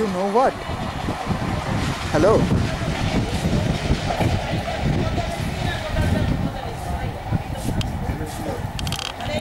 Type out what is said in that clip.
you know what? Hello?